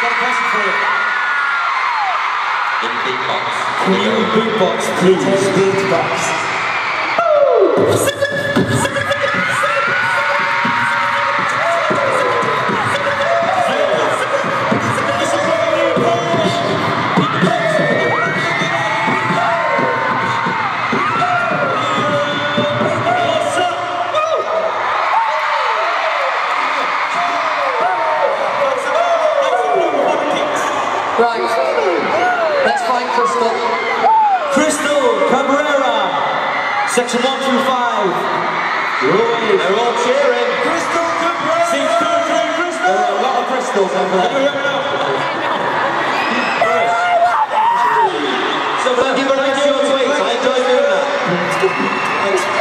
got a question for you. In beatbox. Can you beatbox, please? Beatbox. Right, let's find Crystal. Crystal Cabrera, section one through five. Roy, they're all cheering. Crystal Cabrera! Seems to Crystal. There are a lot of Crystals over there. Can you hear me So thank you for much your tweets. I enjoyed doing that.